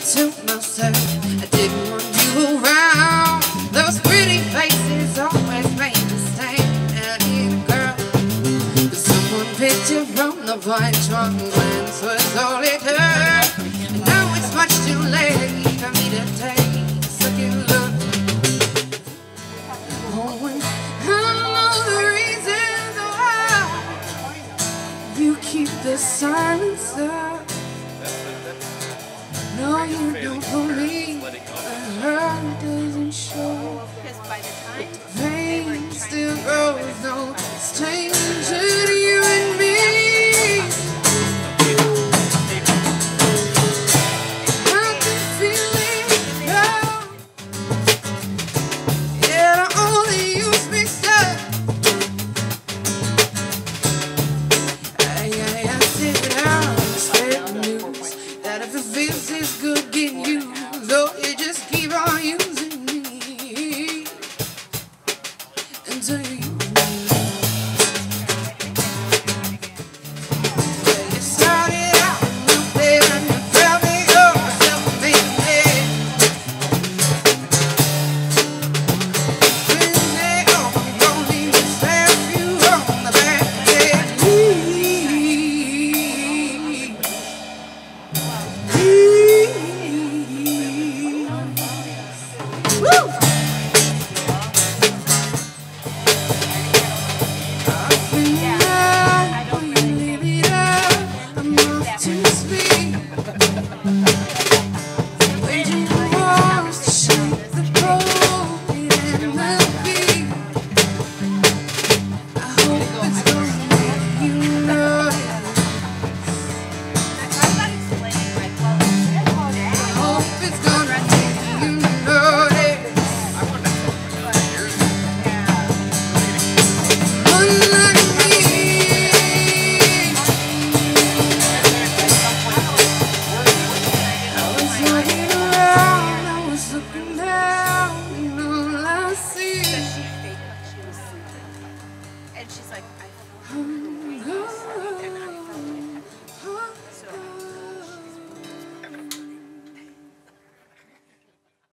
said to myself, I didn't want you around. Those pretty faces always made me stand. I need a girl. But someone picked you from the white drum glance was all it hurt. And now it's much too late for me to take a second look. Oh, and the reasons why you keep the silence up. No, you don't it good, get used. though you just faked like sleeping. And